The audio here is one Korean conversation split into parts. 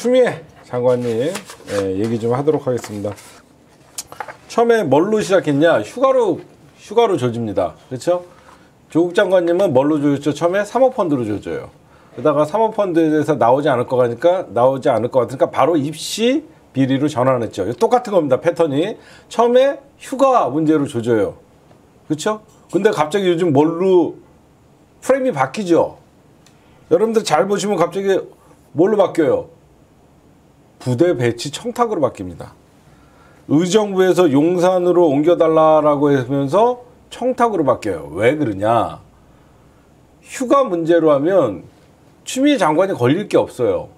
그 추미애 장관님 예, 얘기 좀 하도록 하겠습니다. 처음에 뭘로 시작했냐? 휴가로 휴가로 조집니다. 그렇죠? 조국 장관님은 뭘로 조졌죠? 처음에 사모펀드로 조져요. 그러다가 사모펀드에 대해서 나오지 않을 거 같으니까 나오지 않을 것 같으니까 바로 입시 비리로 전환했죠. 똑같은 겁니다. 패턴이 처음에 휴가 문제로 조져요. 그렇죠? 근데 갑자기 요즘 뭘로 프레임이 바뀌죠. 여러분들 잘 보시면 갑자기 뭘로 바뀌어요? 부대 배치 청탁으로 바뀝니다. 의정부에서 용산으로 옮겨달라라고 하면서 청탁으로 바뀌어요. 왜 그러냐? 휴가 문제로 하면 추미애 장관이 걸릴 게 없어요.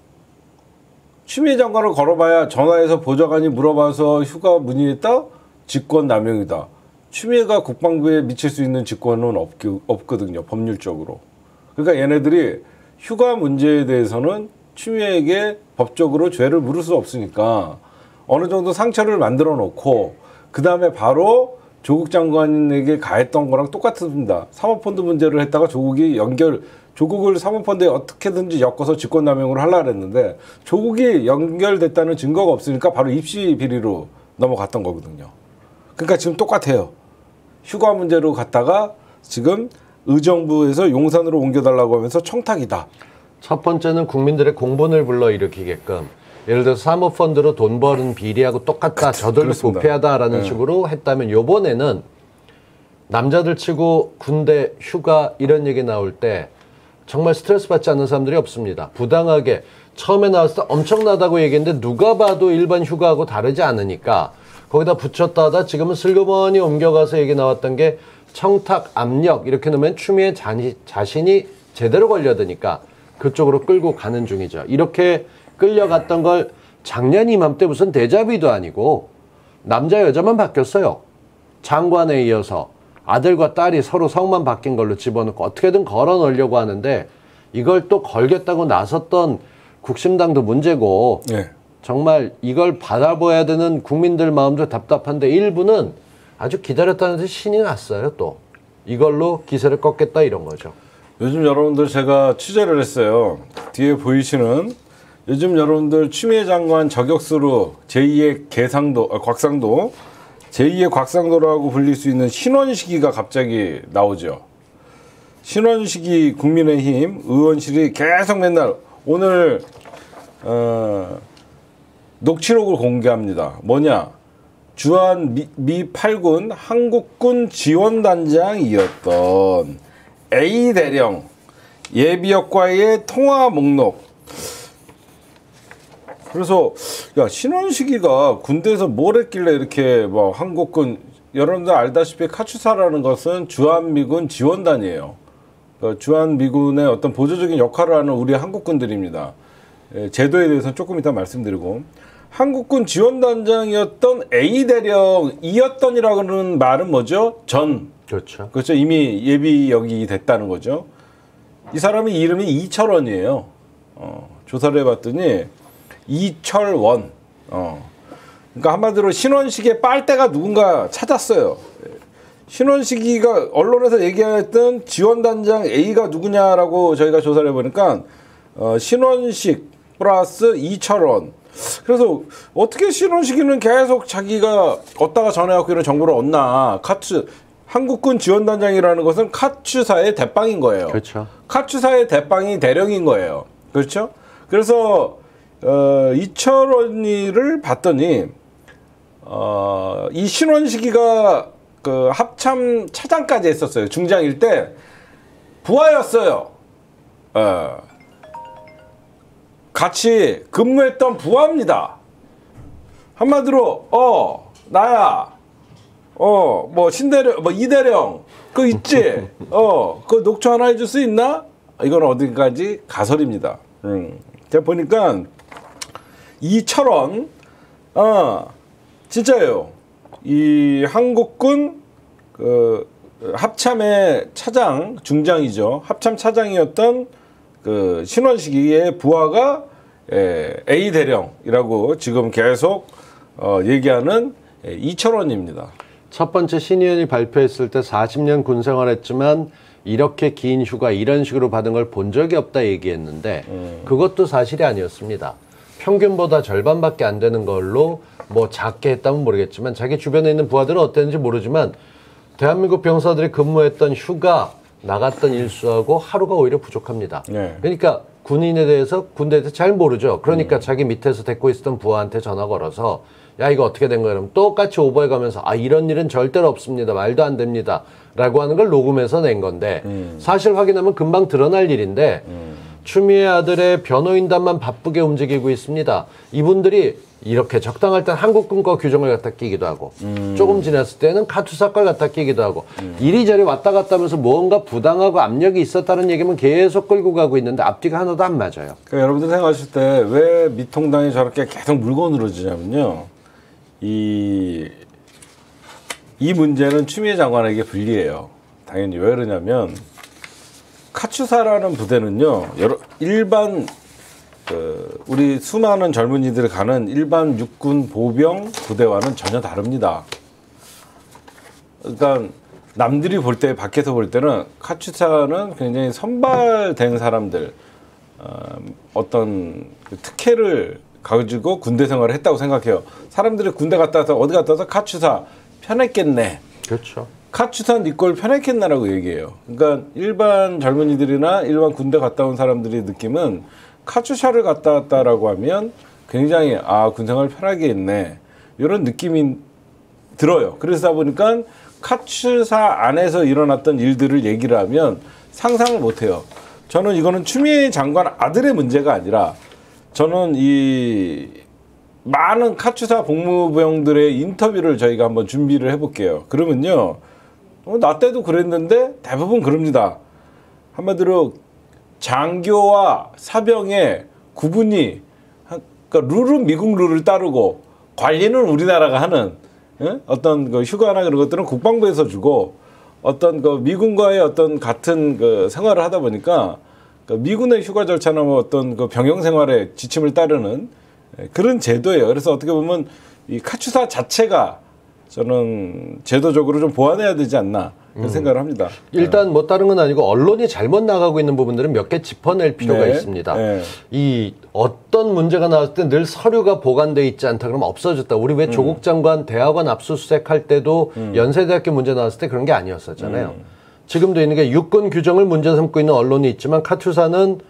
추미애 장관을 걸어봐야 전화해서 보좌관이 물어봐서 휴가 문의했다? 직권 남용이다. 추미애가 국방부에 미칠 수 있는 직권은 없, 없거든요. 법률적으로. 그러니까 얘네들이 휴가 문제에 대해서는 추미애에게 법적으로 죄를 물을 수 없으니까 어느 정도 상처를 만들어 놓고 그 다음에 바로 조국 장관에게 가했던 거랑 똑같습니다. 사모펀드 문제를 했다가 조국이 연결 조국을 사모펀드에 어떻게든지 엮어서 직권남용을 하려 그랬는데 조국이 연결됐다는 증거가 없으니까 바로 입시 비리로 넘어갔던 거거든요. 그러니까 지금 똑같아요. 휴가 문제로 갔다가 지금 의정부에서 용산으로 옮겨달라고 하면서 청탁이다. 첫 번째는 국민들의 공분을 불러일으키게끔 예를 들어서 사모펀드로 돈 버는 비리하고 똑같다 저들로 부패하다라는 네. 식으로 했다면 요번에는 남자들 치고 군대 휴가 이런 얘기 나올 때 정말 스트레스 받지 않는 사람들이 없습니다. 부당하게 처음에 나왔을 때 엄청나다고 얘기했는데 누가 봐도 일반 휴가하고 다르지 않으니까 거기다 붙였다 하다 지금은 슬그머니 옮겨가서 얘기 나왔던 게 청탁 압력 이렇게 넣으면 추미애 자신이 제대로 걸려드니까 그쪽으로 끌고 가는 중이죠. 이렇게 끌려갔던 걸 작년 이맘때 무슨 대자비도 아니고 남자 여자만 바뀌었어요. 장관에 이어서 아들과 딸이 서로 성만 바뀐 걸로 집어넣고 어떻게든 걸어 넣으려고 하는데 이걸 또 걸겠다고 나섰던 국심당도 문제고 네. 정말 이걸 받아봐야 되는 국민들 마음도 답답한데 일부는 아주 기다렸다는 듯 신이 났어요 또 이걸로 기세를 꺾겠다 이런 거죠. 요즘 여러분들 제가 취재를 했어요. 뒤에 보이시는 요즘 여러분들 추미애 장관 저격수로 제2의 개상도 아, 곽상도 제2의 곽상도라고 불릴 수 있는 신원식이가 갑자기 나오죠. 신원식이 국민의힘 의원실이 계속 맨날 오늘 어, 녹취록을 공개합니다. 뭐냐? 주한 미, 미 8군 한국군 지원단장이었던 A 대령 예비역과의 통화 목록 그래서 야 신원식이가 군대에서 뭘 했길래 이렇게 뭐 한국군 여러분들 알다시피 카추사라는 것은 주한미군 지원단이에요. 그 주한미군의 어떤 보조적인 역할을 하는 우리 한국군들입니다. 예, 제도에 대해서는 조금 이따 말씀드리고 한국군 지원단장이었던 A 대령이었던이라는 말은 뭐죠? 전 그렇죠. 그렇죠. 이미 예비역이 됐다는 거죠. 이 사람의 이름이 이철원이에요. 어, 조사를 해봤더니 이철원. 어. 그러니까 한마디로 신원식의 빨대가 누군가 찾았어요. 신원식이가 언론에서 얘기했던 지원단장 A가 누구냐라고 저희가 조사를 해보니까 어, 신원식 플러스 이철원. 그래서 어떻게 신원식이는 계속 자기가 얻다가 전해갖고 이런 정보를 얻나 카츠 한국군 지원단장이라는 것은 카츠사의 대빵인 거예요. 그렇죠. 카츠사의 대빵이 대령인 거예요. 그렇죠? 그래서 어, 이철원이를 봤더니 어, 이 신원식이가 그 합참 차장까지 했었어요. 중장일 때 부하였어요. 어, 같이 근무했던 부하입니다. 한마디로 어 나야 어 뭐 신대령 뭐 이대령 그 있지 어 그 녹초 하나 해줄 수 있나? 이건 어디까지 가설입니다. 음. 제가 보니까 이 철원, 아, 진짜예요. 이 한국군 그 합참의 차장, 중장이죠. 합참 차장이었던 그 신원식이의 부하가 에, A 대령이라고 지금 계속 어, 얘기하는 이철원입니다. 첫 번째 신의원이 발표했을 때 40년 군 생활했지만 이렇게 긴 휴가 이런 식으로 받은 걸 본 적이 없다 얘기했는데 음. 그것도 사실이 아니었습니다. 평균보다 절반밖에 안 되는 걸로 뭐 작게 했다면 모르겠지만 자기 주변에 있는 부하들은 어땠는지 모르지만 대한민국 병사들이 근무했던 휴가 나갔던 일수하고 하루가 오히려 부족합니다. 네. 그러니까 군인에 대해서 군대에 대해서 잘 모르죠. 음. 그러니까 자기 밑에서 데리고 있었던 부하한테 전화 걸어서 야 이거 어떻게 된 거야? 그러면 똑같이 오버해 가면서 아 이런 일은 절대로 없습니다. 말도 안 됩니다. 라고 하는 걸 녹음해서 낸 건데 음. 사실 확인하면 금방 드러날 일인데 추미애 아들의 변호인단만 바쁘게 움직이고 있습니다. 이분들이 이렇게 적당할 땐 한국군 거 규정을 갖다 끼기도 하고 음. 조금 지났을 때는 카투사 걸 갖다 끼기도 하고 이리저리 왔다 갔다 하면서 무언가 부당하고 압력이 있었다는 얘기만 계속 끌고 가고 있는데 앞뒤가 하나도 안 맞아요. 그러니까 여러분들 생각하실 때 왜 미통당이 저렇게 계속 물고 늘어지냐면요. 이, 이 문제는 추미애 장관에게 불리해요. 당연히 왜 그러냐면 카추사라는 부대는요. 여러 일반 그 우리 수많은 젊은이들이 가는 일반 육군 보병 부대와는 전혀 다릅니다. 그러니까 남들이 볼 때 밖에서 볼 때는 카추사는 굉장히 선발된 사람들 어, 어떤 그 특혜를 가지고 군대 생활을 했다고 생각해요. 사람들이 군대 갔다 와서 어디 갔다 와서 카추사 편했겠네. 그렇죠. 카추사 니꼴 편했겠나라고 얘기해요. 그러니까 일반 젊은이들이나 일반 군대 갔다 온 사람들의 느낌은 카추샤를 갔다 왔다라고 하면 굉장히 아 군생활 편하게 했네 이런 느낌이 들어요. 그러다 보니까 카츠사 안에서 일어났던 일들을 얘기를 하면 상상을 못해요. 저는 이거는 추미애 장관 아들의 문제가 아니라 저는 이 많은 카츠사 복무병들의 인터뷰를 저희가 한번 준비를 해볼게요. 그러면요, 어, 나 때도 그랬는데 대부분 그럽니다. 한마디로 장교와 사병의 구분이 한- 그러니까 룰은 미국 룰을 따르고 관리는 우리나라가 하는 예? 어떤 그 휴가나 그런 것들은 국방부에서 주고 어떤 그 미군과의 어떤 같은 그 생활을 하다 보니까 그 미군의 휴가 절차나 뭐 어떤 그 병영 생활의 지침을 따르는 예, 그런 제도예요. 그래서 어떻게 보면 이 카추사 자체가 저는 제도적으로 좀 보완해야 되지 않나 그런 생각을 합니다. 일단 뭐 다른 건 아니고 언론이 잘못 나가고 있는 부분들은 몇 개 짚어낼 필요가 네. 있습니다. 네. 이 어떤 문제가 나왔을 때 늘 서류가 보관돼 있지 않다 그러면 없어졌다. 우리 음. 왜 조국 장관 대학원 압수수색 할 때도 연세대학교 문제 나왔을 때 그런 게 아니었었잖아요. 음. 지금도 있는 게 육군 규정을 문제 삼고 있는 언론이 있지만 카투사는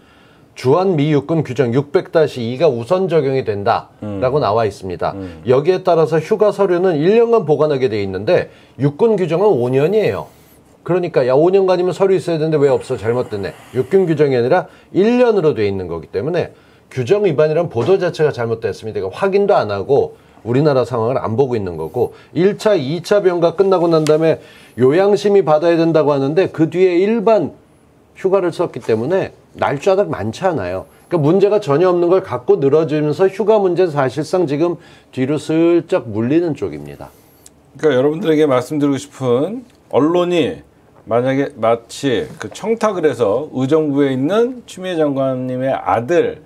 주한 미 육군 규정 600-2가 우선 적용이 된다라고 나와 있습니다. 여기에 따라서 휴가 서류는 1년간 보관하게 돼 있는데 육군 규정은 5년이에요. 그러니까 야 5년간이면 서류 있어야 되는데 왜 없어 잘못됐네. 육군 규정이 아니라 1년으로 돼 있는 거기 때문에 규정 위반이란 보도 자체가 잘못됐습니다. 그러니까 확인도 안 하고 우리나라 상황을 안 보고 있는 거고 1차, 2차 병가 끝나고 난 다음에 요양심이 받아야 된다고 하는데 그 뒤에 일반 휴가를 썼기 때문에 날짜가 많지 않아요. 그러니까 문제가 전혀 없는 걸 갖고 늘어지면서 휴가 문제는 사실상 지금 뒤로 슬쩍 물리는 쪽입니다. 그러니까 여러분들에게 말씀드리고 싶은 언론이 만약에 마치 그 청탁을 해서 의정부에 있는 추미애 장관님의 아들을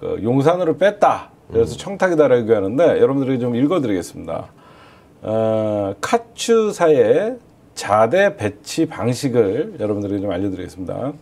그 용산으로 뺐다. 그래서 청탁이다라고 하는데 여러분들에게 좀 읽어드리겠습니다. 어, 카츠사의 자대 배치 방식을 여러분들에게 좀 알려드리겠습니다.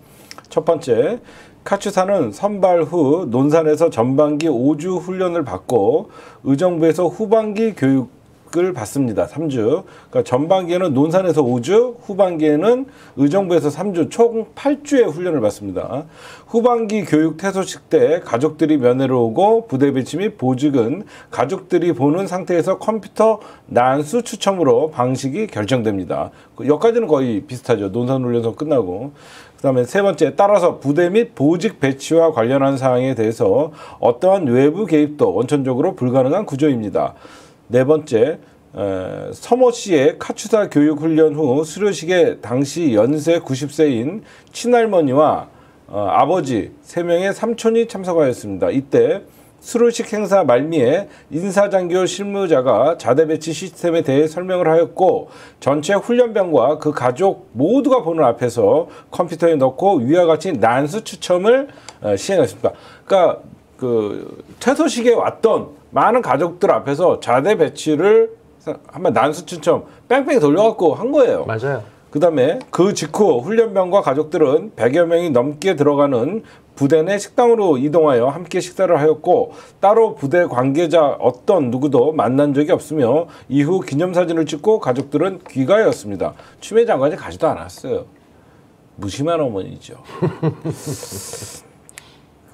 첫 번째, 카츠사는 선발 후 논산에서 전반기 5주 훈련을 받고 의정부에서 후반기 교육 을 받습니다. 3주. 그러니까 전반기에는 논산에서 5주, 후반기에는 의정부에서 3주, 총 8주의 훈련을 받습니다. 후반기 교육 퇴소식 때 가족들이 면회를 오고 부대 배치 및 보직은 가족들이 보는 상태에서 컴퓨터 난수 추첨으로 방식이 결정됩니다. 그 여기까지는 거의 비슷하죠. 논산 훈련소 끝나고. 그다음에 세 번째 따라서 부대 및 보직 배치와 관련한 사항에 대해서 어떠한 외부 개입도 원천적으로 불가능한 구조입니다. 네 번째 에, 서모 씨의 카츠사 교육 훈련 후 수료식에 당시 연세 90세인 친할머니와 어, 아버지 세 명의 삼촌이 참석하였습니다. 이때 수료식 행사 말미에 인사장교 실무자가 자대 배치 시스템에 대해 설명을 하였고 전체 훈련병과 그 가족 모두가 보는 앞에서 컴퓨터에 넣고 위와 같이 난수 추첨을 어, 시행했습니다. 그러니까 그 퇴소식에 왔던 많은 가족들 앞에서 자대 배치를 한번 난수 추첨 뺑뺑이 돌려갖고 한 거예요. 맞아요. 그다음에 그 직후 훈련병과 가족들은 100여 명이 넘게 들어가는 부대 내 식당으로 이동하여 함께 식사를 하였고 따로 부대 관계자 어떤 누구도 만난 적이 없으며 이후 기념사진을 찍고 가족들은 귀가였습니다. 추미애 장관이 가지도 않았어요. 무심한 어머니죠.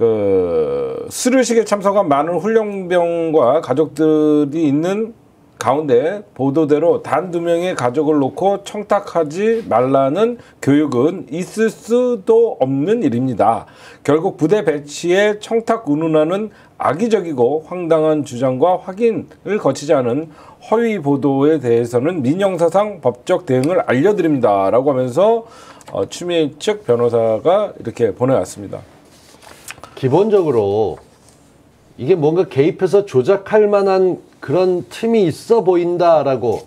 그 수료식에 참석한 많은 훈련병과 가족들이 있는 가운데 보도대로 단 두 명의 가족을 놓고 청탁하지 말라는 교육은 있을 수도 없는 일입니다. 결국 부대 배치에 청탁 운운하는 악의적이고 황당한 주장과 확인을 거치지 않은 허위 보도에 대해서는 민형사상 법적 대응을 알려드립니다 라고 하면서 어, 추미애 측 변호사가 이렇게 보내왔습니다. 기본적으로 이게 뭔가 개입해서 조작할 만한 그런 틈이 있어 보인다라고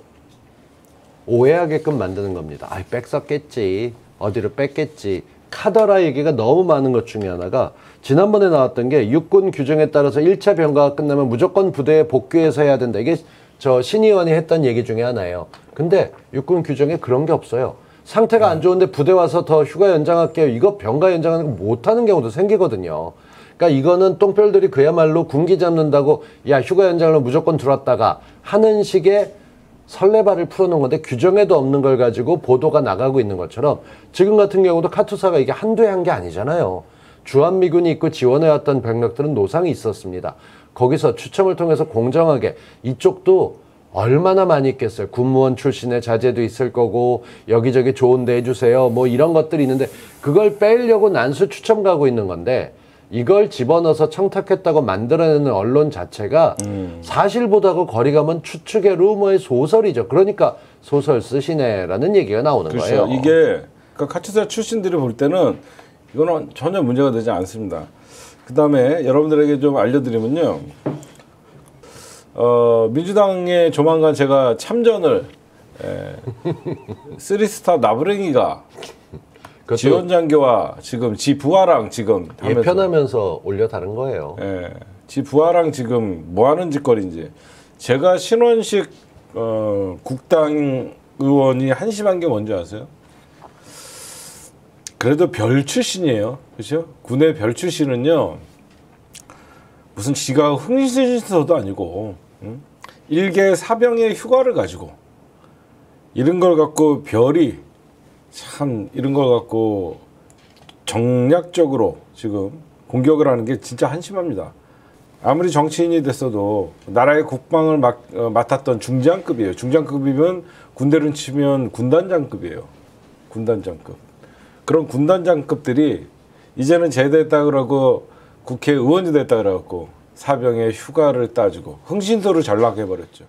오해하게끔 만드는 겁니다. 아, 백 썼겠지. 어디로 뺐겠지. 카더라 얘기가 너무 많은 것 중에 하나가 지난번에 나왔던 게 육군 규정에 따라서 1차 병가가 끝나면 무조건 부대에 복귀해서 해야 된다. 이게 저 신의원이 했던 얘기 중에 하나예요. 근데 육군 규정에 그런 게 없어요. 상태가 안 좋은데 부대 와서 더 휴가 연장할게요. 이거 병가 연장하는 거 못하는 경우도 생기거든요. 그러니까 이거는 똥별들이 그야말로 군기 잡는다고 야 휴가 연장을 무조건 들어왔다가 하는 식의 설레발을 풀어놓은 건데 규정에도 없는 걸 가지고 보도가 나가고 있는 것처럼 지금 같은 경우도 카투사가 이게 한두 해 한 게 아니잖아요. 주한미군이 있고 지원해왔던 병력들은 노상이 있었습니다. 거기서 추첨을 통해서 공정하게 이쪽도 얼마나 많이 있겠어요. 군무원 출신의 자제도 있을 거고 여기저기 좋은 데 해주세요. 뭐 이런 것들이 있는데 그걸 빼려고 난수 추첨 가고 있는 건데 이걸 집어넣어서 청탁했다고 만들어내는 언론 자체가 사실보다고 거리감은 추측의 루머의 소설이죠. 그러니까 소설 쓰시네라는 얘기가 나오는 그렇죠. 거예요. 이게 그 카츠사 출신들이 볼 때는 이거는 전혀 문제가 되지 않습니다. 그 다음에 여러분들에게 좀 알려드리면요. 어, 민주당에 조만간 제가 참전을 에, 쓰리스타 나부랭이가 지원 장교와 지금 지 부하랑 지금 하면서 예편하면서 올려 다른 거예요. 예, 지 부하랑 지금 뭐 하는 짓거리인지 제가 신원식 어, 국당 의원이 한심한 게 뭔지 아세요? 그래도 별 출신이에요, 그렇죠? 군의 별 출신은요 무슨 지가 흥신소도 아니고 응? 일개 사병의 휴가를 가지고 이런 걸 갖고 별이 참 이런 걸 갖고 정략적으로 지금 공격을 하는 게 진짜 한심합니다. 아무리 정치인이 됐어도 나라의 국방을 맡, 어, 맡았던 중장급이에요. 중장급이면 군대를 치면 군단장급이에요. 군단장급. 그런 군단장급들이 이제는 제대했다 그러고 국회의원이 됐다 그래갖고 사병의 휴가를 따지고 흥신소를 전락해버렸죠.